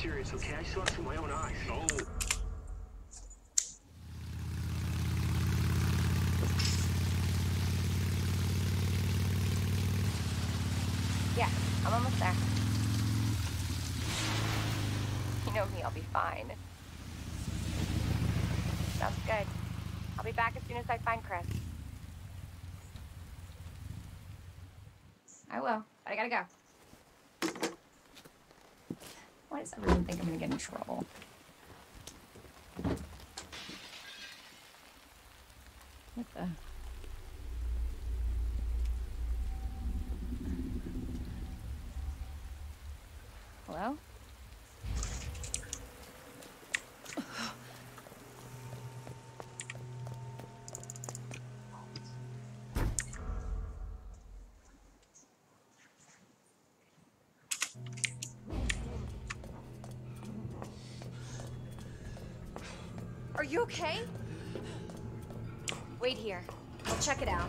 Serious, okay? I saw it through my own eyes. No. Yeah, I'm almost there. You know me, I'll be fine. Sounds good. I'll be back as soon as I find Chris. I will, but I gotta go. Everyone think I'm gonna get in trouble? What the? Hello? Are you okay? Wait here. I'll check it out.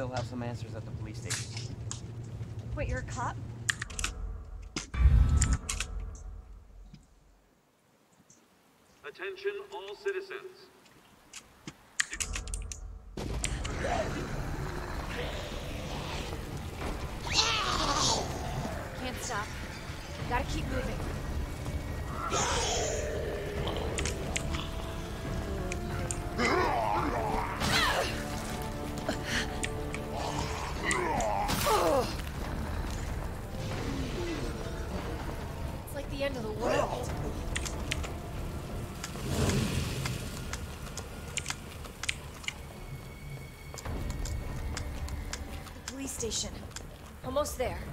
They'll have some answers at the police station. Wait, you're a cop? Attention all citizens. Almost there.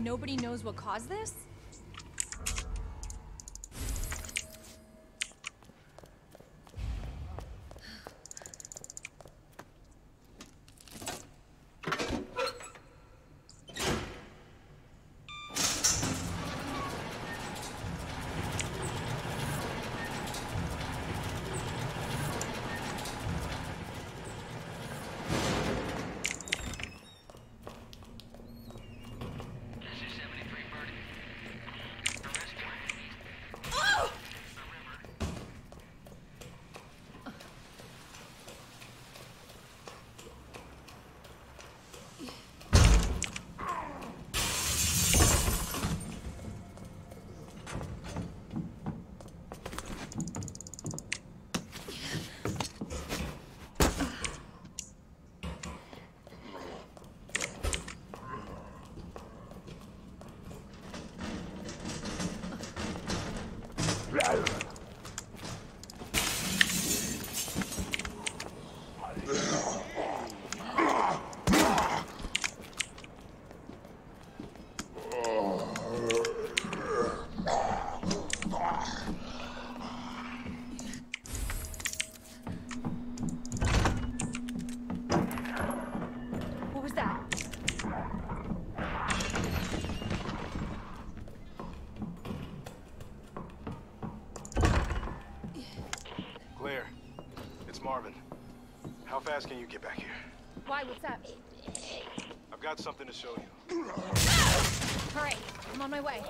Nobody knows what caused this? What was that? Claire, it's Marvin. How fast can you get back here? Why? What's up? I've got something to show you. Hurry! I'm on my way.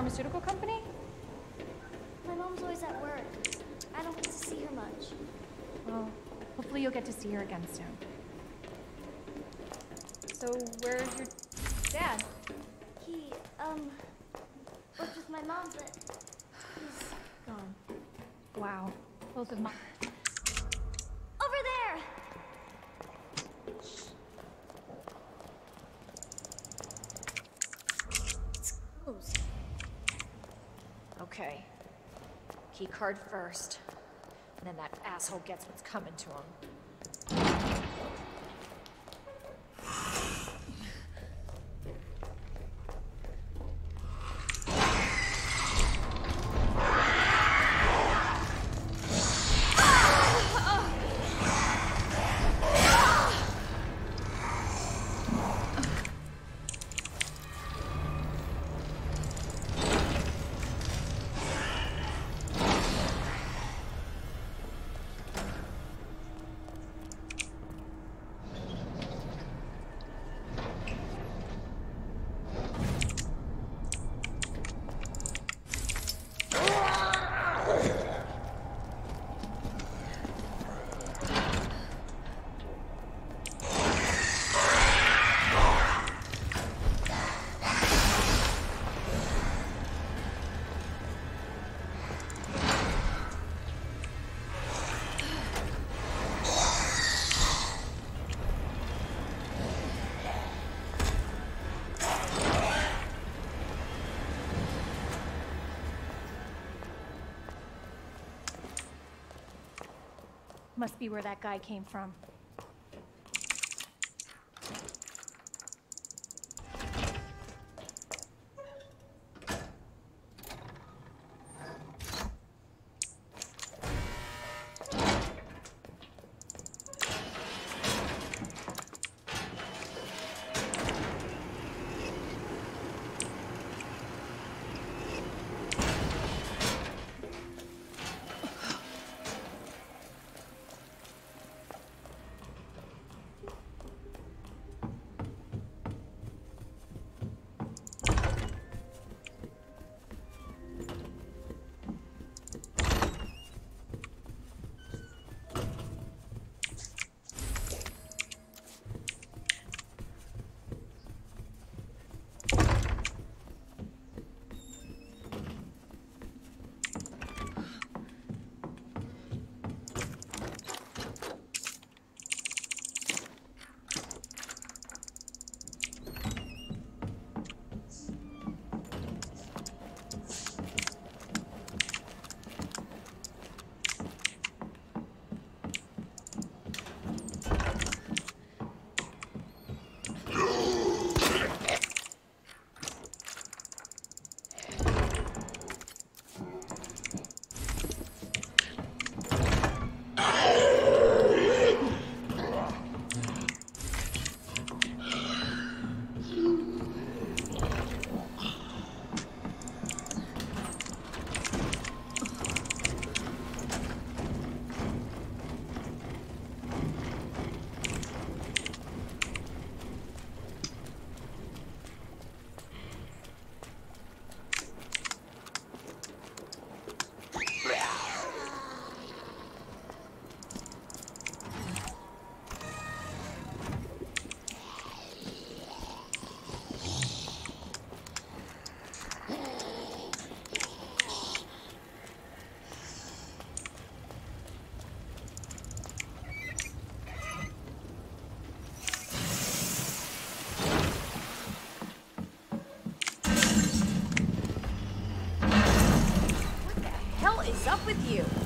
Pharmaceutical company? My mom's always at work. I don't get to see her much. Well, hopefully you'll get to see her again soon. So, where's your dad? He, um, worked with my mom, but he's gone. Wow. Both of my. Over there! It's closed. Okay. Key card first. And then that asshole gets what's coming to him. Must be where that guy came from. With you?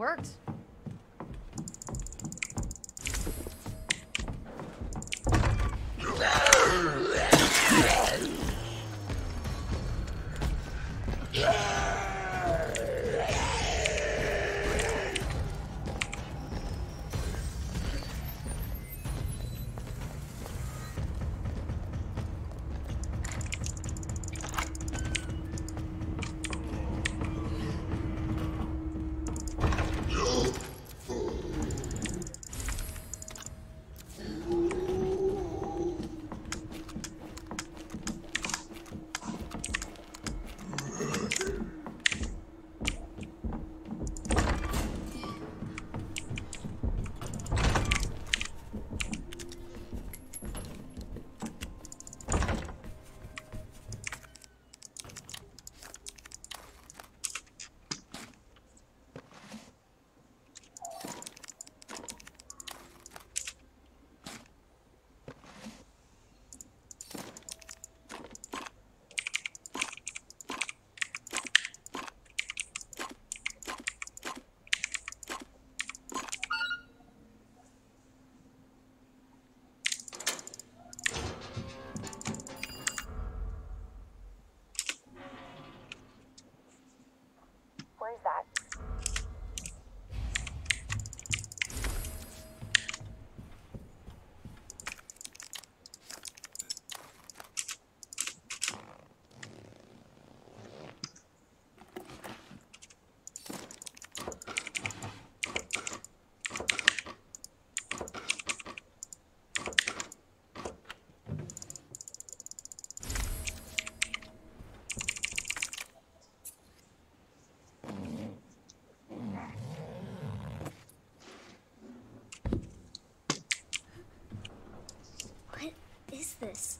Worked. this?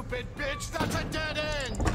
Stupid bitch, that's a dead end!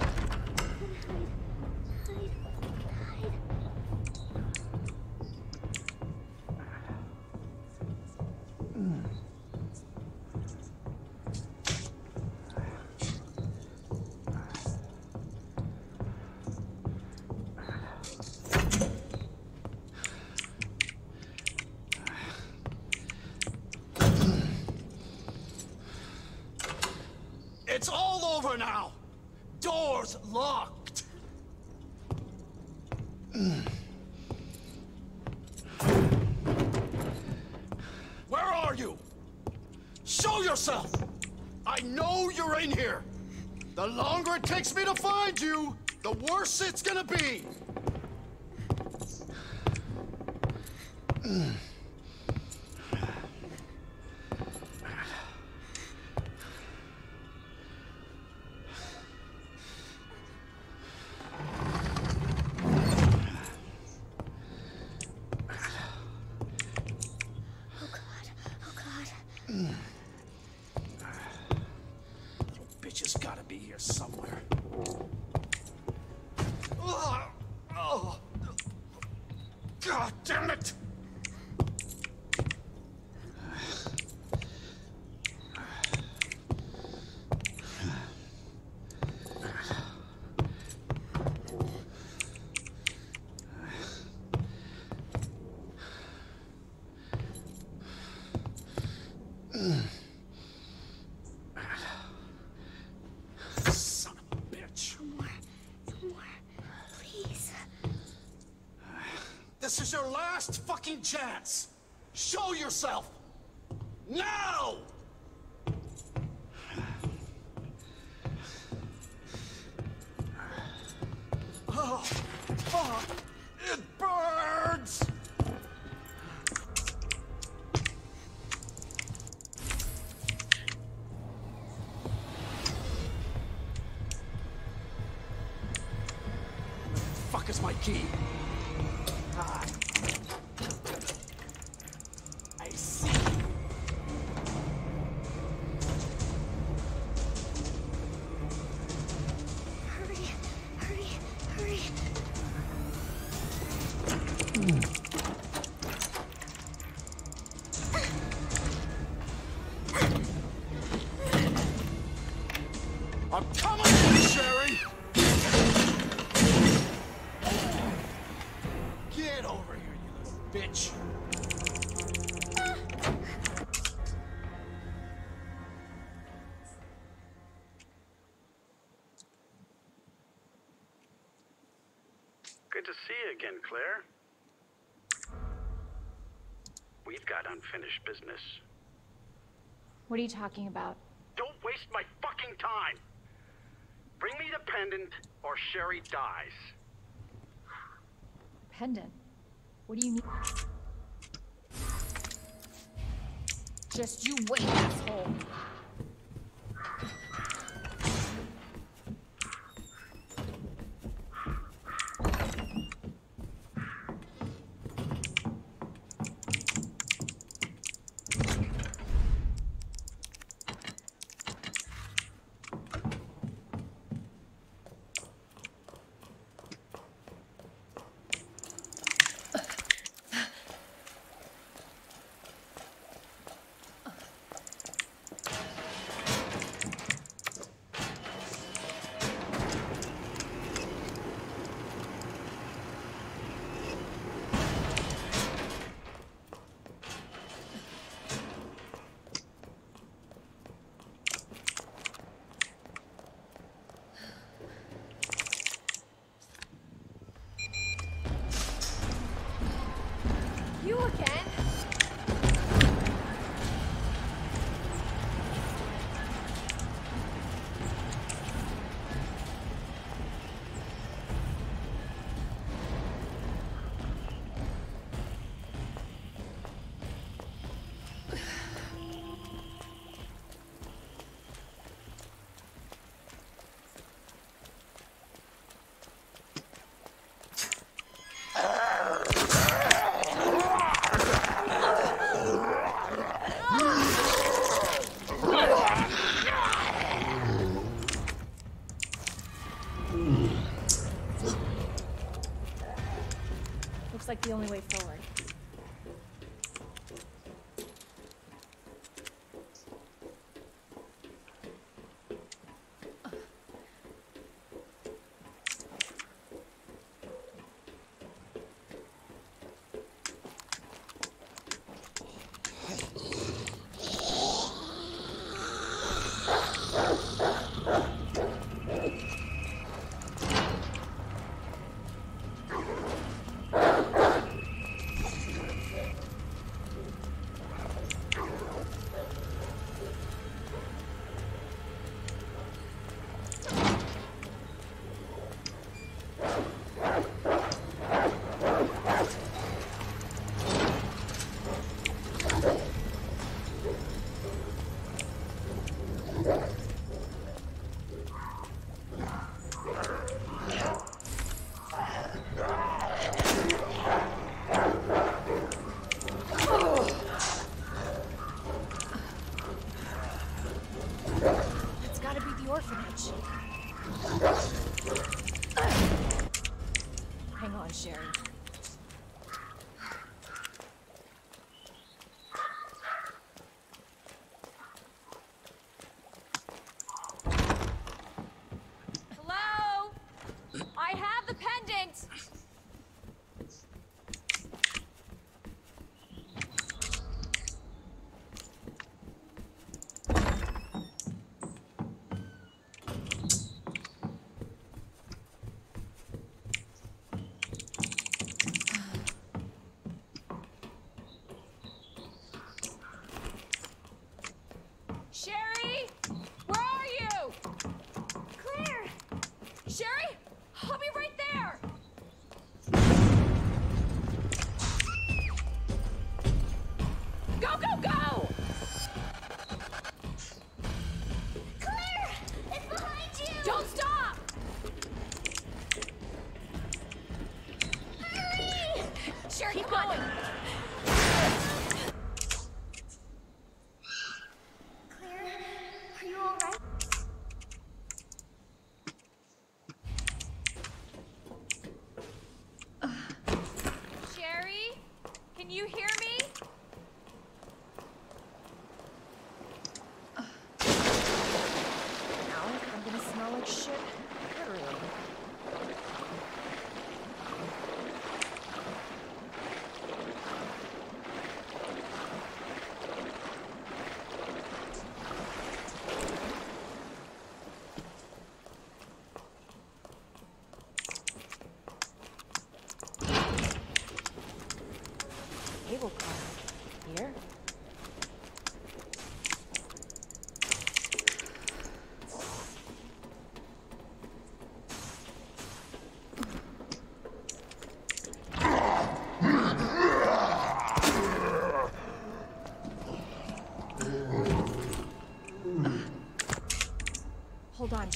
Fucking chance! Show yourself! Good to see you again, Claire. We've got unfinished business. What are you talking about? Don't waste my fucking time! Bring me the pendant, or Sherry dies. Pendant? What do you need? Just you wait, asshole.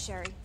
Sherry.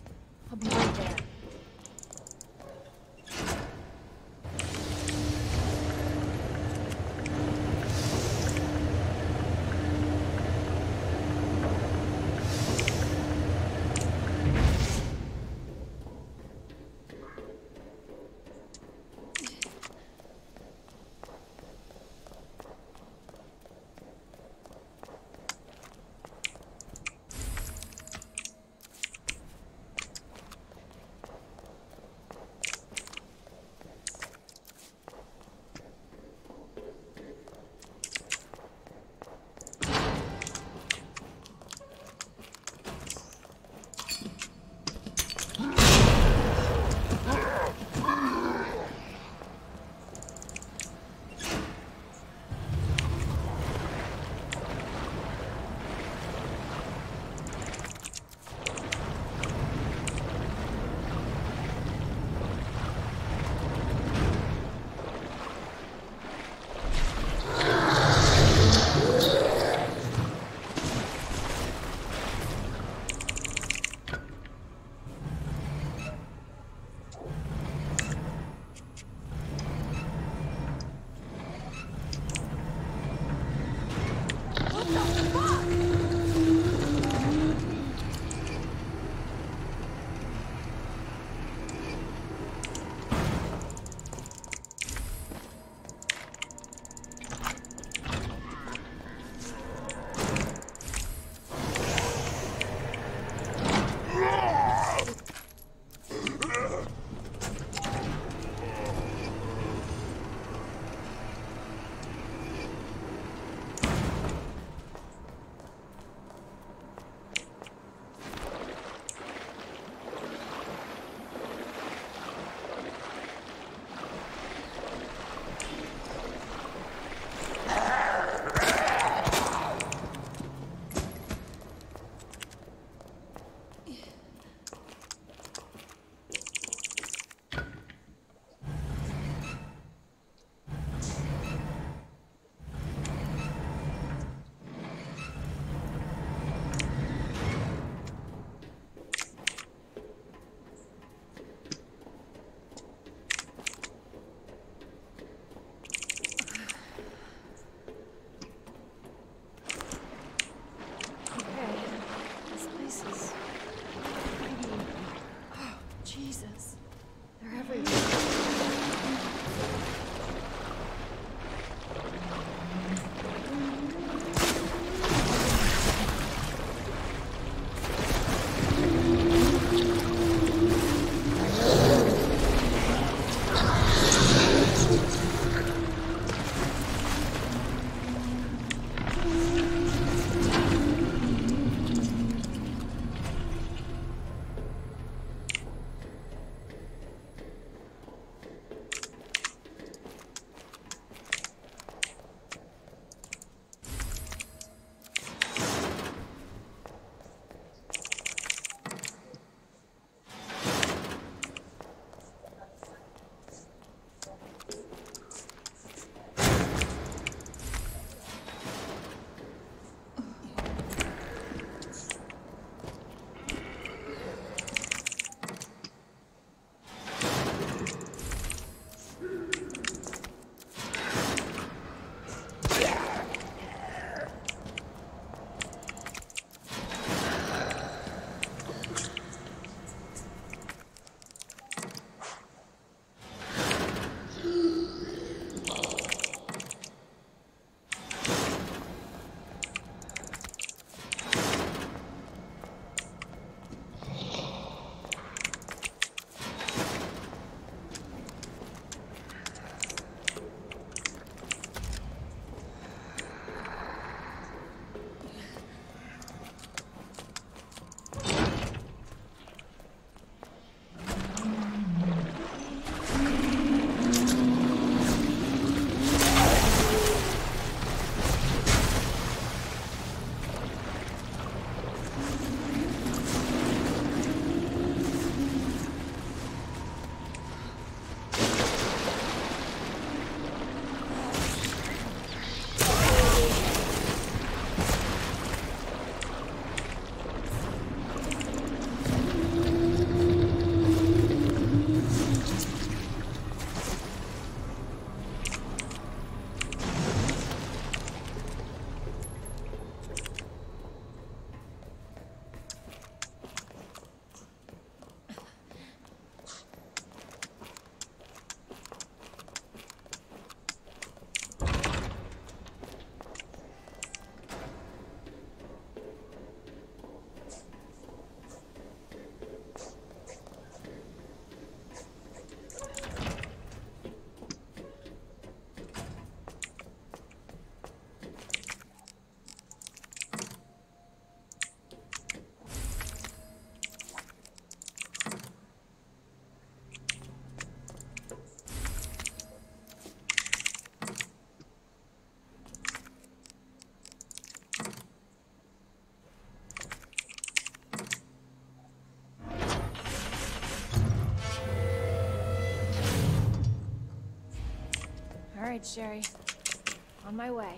Right, Sherry. On my way.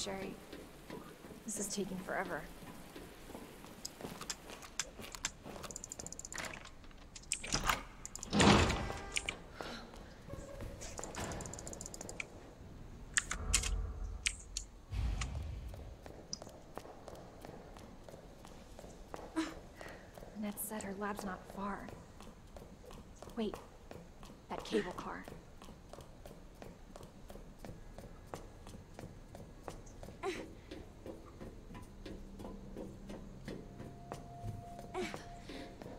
Sherry. This is taking forever. Annette said her lab's not far. Wait, that cable car.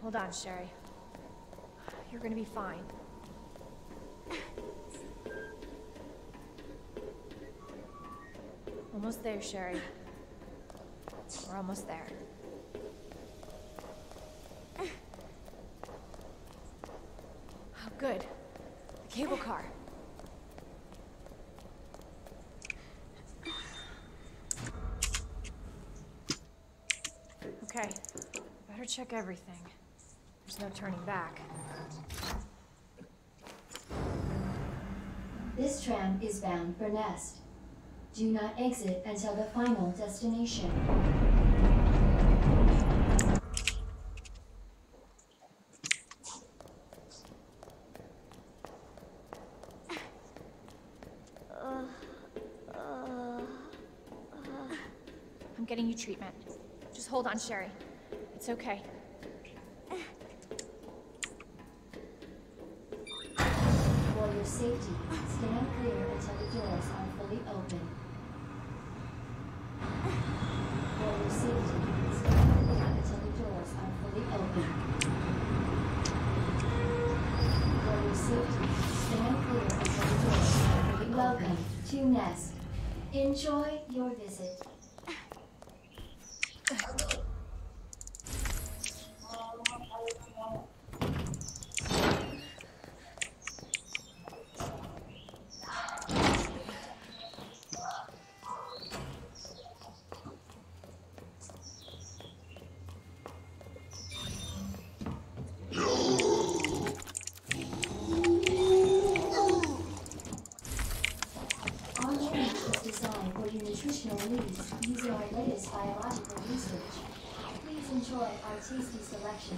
Hold on, Sherry. You're gonna be fine. Almost there, Sherry. We're almost there. Oh, good. The cable car. Okay. Better check everything. No turning back. This tram is bound for Nest. Do not exit until the final destination. I'm getting you treatment. Just hold on, Sherry. It's okay. Fully open. For your safety, stand clear until the doors are fully open. For your safety, stand clear until the doors are fully open. Welcome to Nest. Enjoy your visit. Tasty selection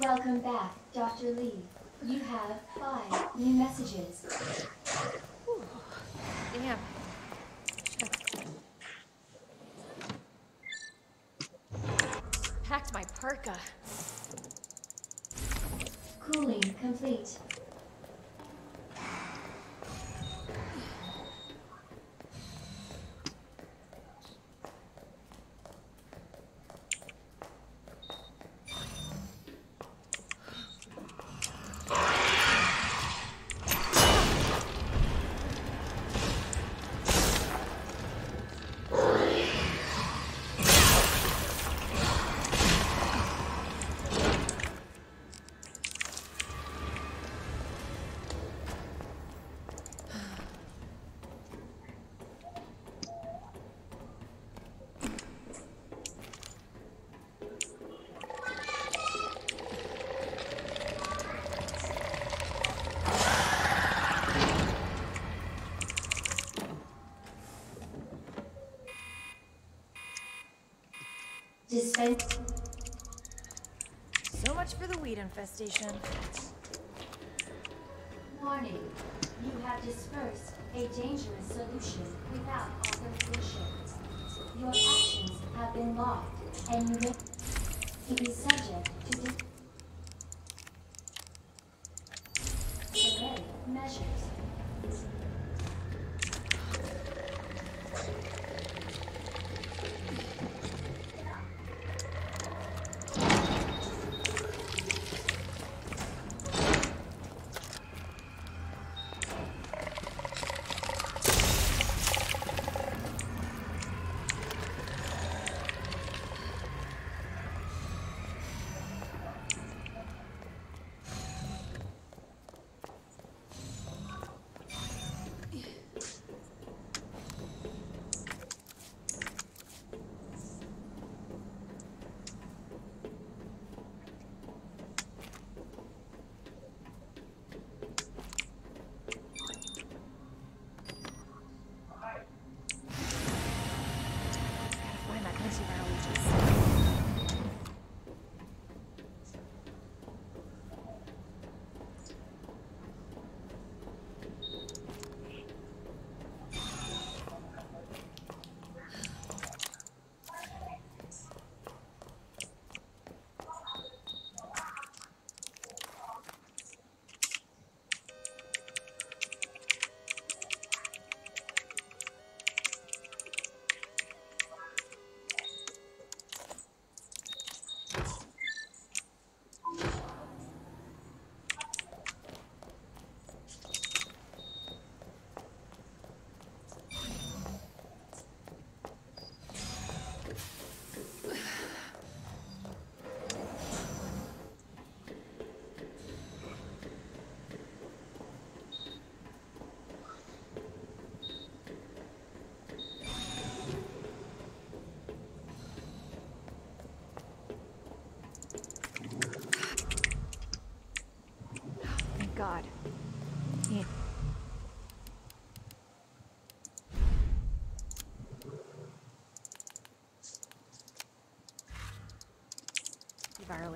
Welcome back, Dr. Lee. You have five new messages. Damn. Packed my parka. Cooling complete. Dispense. So much for the weed infestation. Warning. You have dispersed a dangerous solution without authorization. Your actions have been logged, and you may be subject to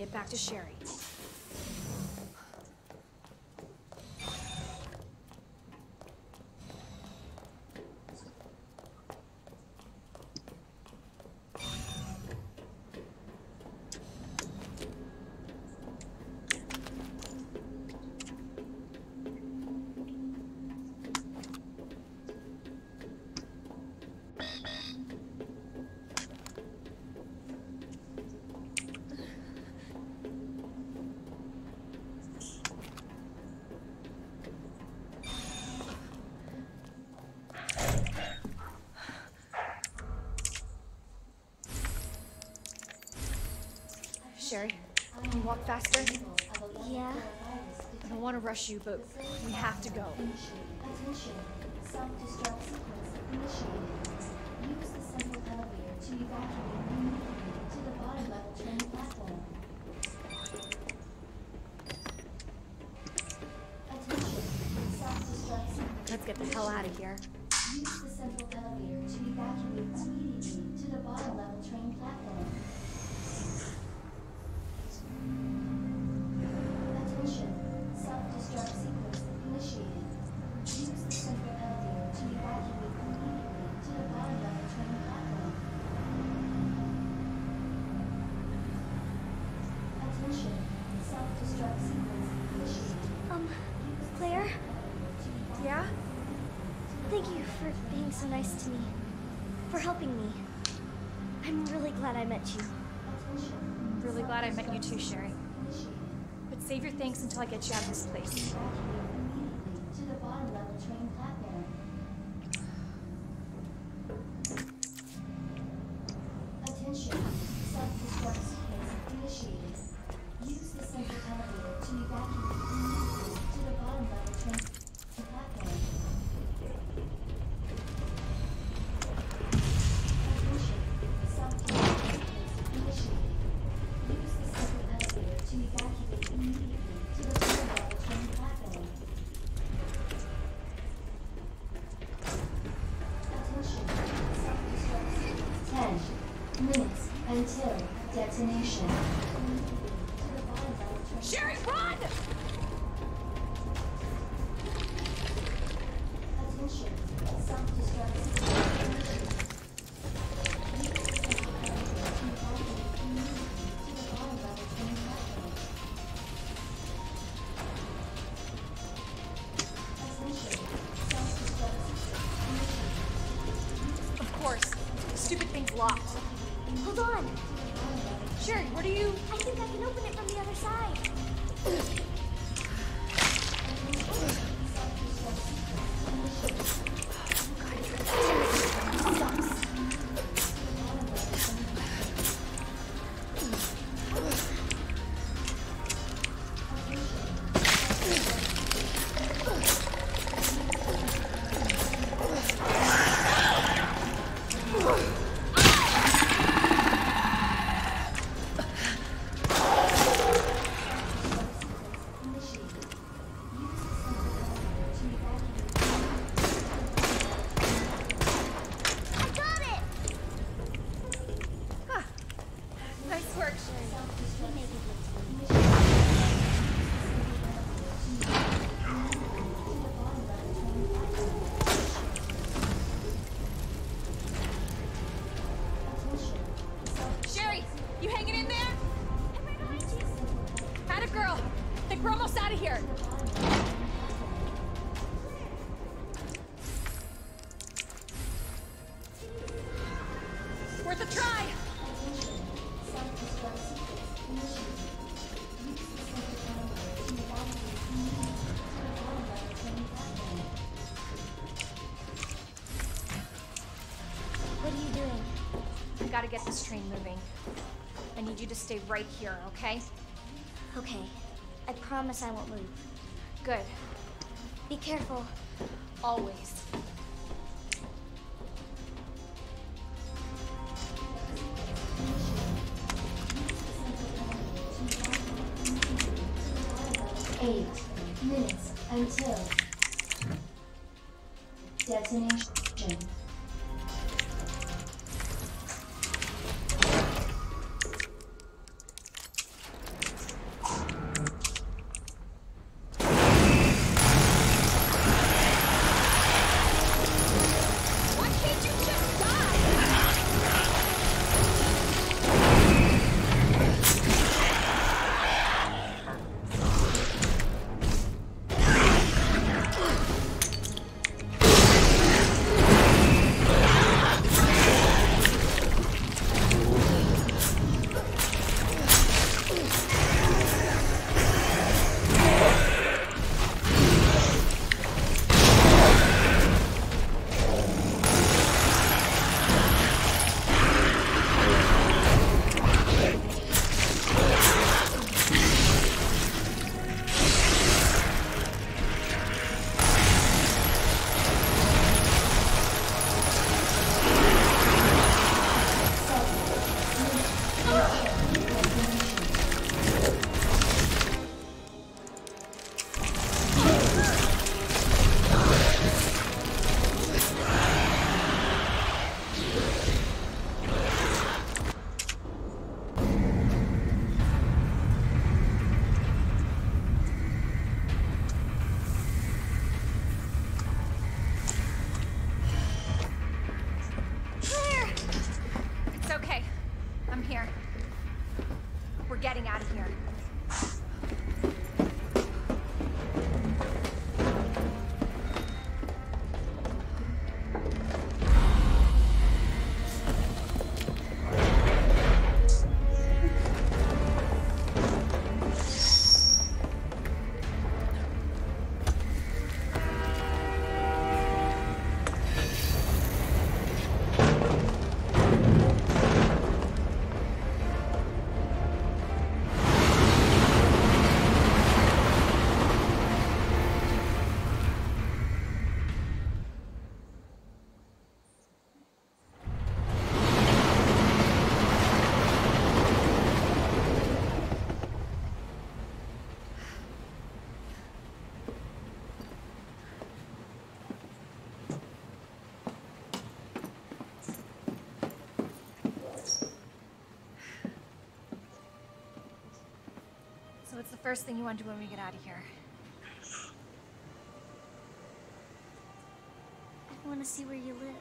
get back to Sherry. Sherry, can you walk faster? Symbol of a Yeah? I don't want to rush you, but we have to go. Attention. Self-destruct sequence initiated. Use the central elevator to evacuate immediately to the bottom level train platform. Attention. Self-destruct sequence. Let's get the hell out of here. Use the central elevator to evacuate immediately to the bottom level train platform. Helping me. I'm really glad I met you. I'm really glad I met you too, Sherry. But save your thanks until I get you out of this place. Need you to stay right here, okay? Okay. I promise I won't move. Good. Be careful. Always. Eight minutes until detonation. First thing you want to do when we get out of here? I want to see where you live.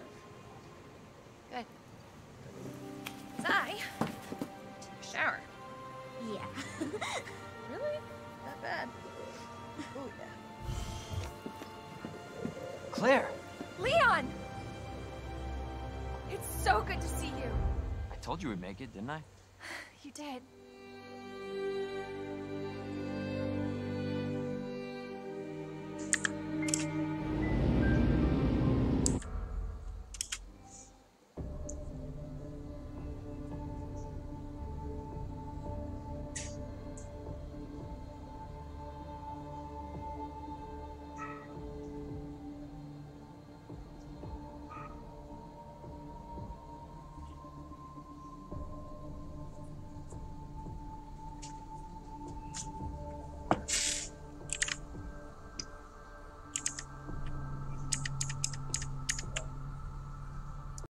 Good. Good. 'Cause I take a shower. Yeah. Really? Not bad. Oh yeah. Claire! Leon! It's so good to see you. I told you we'd make it, didn't I? You did.